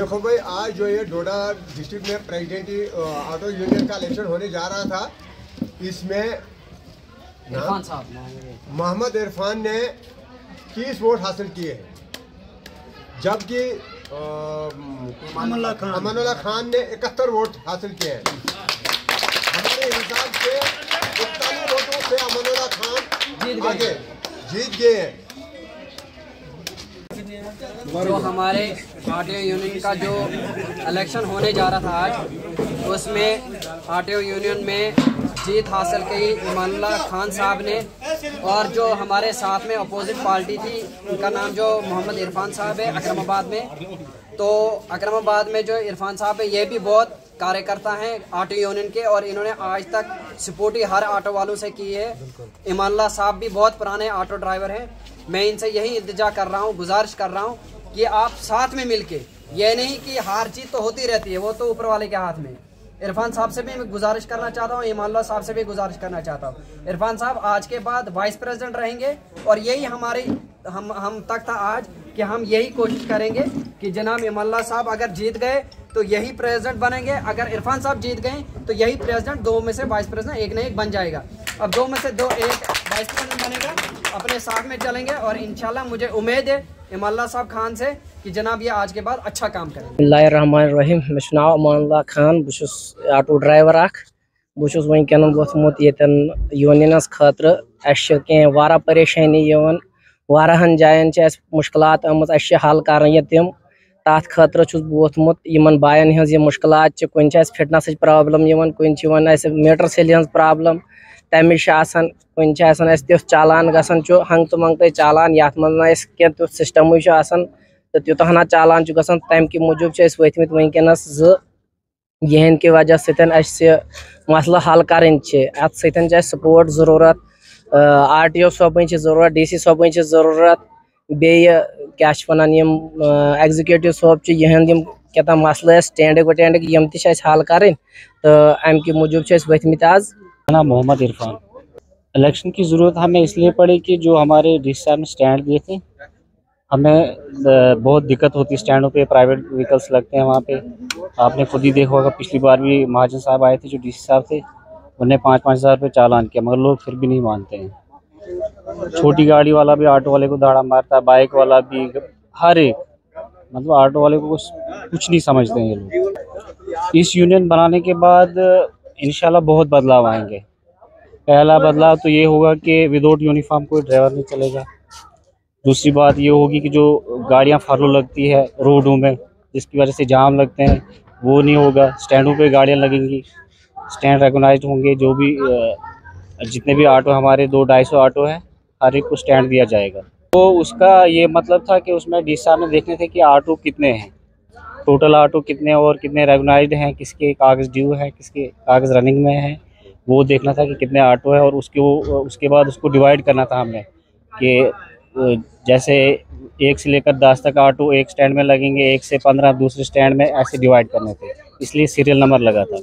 देखो भाई आज जो ये डोडा डिस्ट्रिक्ट में प्रेसिडेंटी ऑटो यूनियन का इलेक्शन होने जा रहा था इसमें मोहम्मद इरफान ने तीस वोट हासिल किए। जबकि अमनुल्लाह खान। खान ने इकहत्तर वोट हासिल किए हैं। हमारे हिसाब से इकतालीस वोटों से अमानुल्लाह खान जीत गए। जीत गए हैं। जो हमारे आर यूनियन का जो इलेक्शन होने जा रहा था आज, उसमें आर यूनियन में जीत हासिल की इमानुल्लाह खान साहब ने और जो हमारे साथ में अपोजिट पार्टी थी उनका नाम जो मोहम्मद इरफान साहब है, अकरमाबाद में। तो अकरमाबाद में जो इरफान साहब है, ये भी बहुत कार्यकर्ता हैं ऑटो यूनियन के और इन्होंने आज तक सपोर्ट हर ऑटो वालों से की है। इमानुल्लाह साहब भी बहुत पुराने ऑटो ड्राइवर हैं। मैं इनसे यही इंतजा कर रहा हूँ, गुजारिश कर रहा हूँ कि आप साथ में मिलके ये नहीं कि हार जीत तो होती रहती है, वो तो ऊपर वाले के हाथ में। इरफान साहब से भी मैं गुजारिश करना चाहता हूँ ईमानुल्लाह साहब से भी गुजारिश करना चाहता हूँ। इरफान साहब, आज के बाद वाइस प्रेसिडेंट रहेंगे और यही हमारी, हम हम तक था आज कि हम यही कोशिश करेंगे कि जनाब इमानुल्लाह साहब अगर जीत गए तो यही प्रेसिडेंट बनेंगे। अगर इरफान साहब जीत गए तो यही प्रेसिडेंट दो में से वाइस प्रेसिडेंट एक न एक बन जाएगा। अब दो में से दो एक वाइस प्रेसिडेंट बनेगा, अपने साथ में चलेंगे और इंशाल्लाह मुझे उम्मीद है इमानुल्लाह साहब खान से कि जनाब ये आज के बाद अच्छा काम करेंगे। रहीम नाव अमानुल्लाह खान बहुत आटो ड्राइवर अख बहुत वनकन वोथमुत यन यूनियनस खतर अह परेशानी वाराहन जायन मुश्किल आमत हल कर तम। तथ खतर वोथमुत इन बायन हज मुश्किल कुन फिटनस प्रॉब्लम कुन मीटर सेल हज प्रॉब्लम। तमिश कुन तिथ चालान गसान हंग तो मंगत चालान ये मज तुथ सिस्टम तो त्यूतः ना चालान गसान तम कि मूजूब वथमित वनकस जहन की वजह सह मसल हल कर सपोर्ट ज़रूरत आर टी ओ सोबन ज़रूरत डी सी सोबन ज़रूरत बे क्या वन एग्जीक्यूटिव सोब यहद क्या मसल स्टैंड वटैंड हल कर तो अमि मूजूब वथमित आज मोहम्मद इरफान। इलेक्शन की ज़रूरत हमें इसलिए पड़ी कि जो हमारे डी सी साहब ने स्टैंड दिए थे, हमें बहुत दिक्कत होती है स्टैंडों पे प्राइवेट व्हीकल्स लगते हैं वहाँ पे। आपने खुद ही देखा होगा, पिछली बार भी महाजन साहब आए थे, जो डीसी साहब थे, उन्हें पाँच पाँच हज़ार रुपये चालान किया, मगर लोग फिर भी नहीं मानते हैं। छोटी गाड़ी वाला भी ऑटो वाले को दाड़ा मारता बाइक वाला भी, हर एक मतलब ऑटो वाले को कुछ नहीं समझते हैं ये लोग। इस यूनियन बनाने के बाद इन बहुत बदलाव आएँगे। पहला बदलाव तो ये होगा कि विदाउट यूनिफॉर्म कोई ड्राइवर नहीं चलेगा। दूसरी बात ये होगी कि जो गाड़ियाँ फॉलो लगती है रोडों में, जिसकी वजह से जाम लगते हैं, वो नहीं होगा। स्टैंडों पे गाड़ियाँ लगेंगी। स्टैंड रिकोगनाइज होंगे। जो भी जितने भी ऑटो हमारे दो ढाई सौ ऑटो हैं, हर एक को स्टैंड दिया जाएगा। तो उसका ये मतलब था कि उसमें डी साहब ने देखने थे कि ऑटो कितने हैं। टोटल ऑटो कितने और कितने रेगुनाइज हैं, किसके कागज़ ड्यू है, किसके कागज़ रनिंग में है, वो देखना था कि कितने ऑटो है और उसके वो, उसके बाद उसको डिवाइड करना था हमें कि जैसे एक से लेकर दस तक ऑटो एक स्टैंड में लगेंगे, एक से पंद्रह दूसरे स्टैंड में ऐसे डिवाइड करने थे। इसलिए सीरियल नंबर लगा था।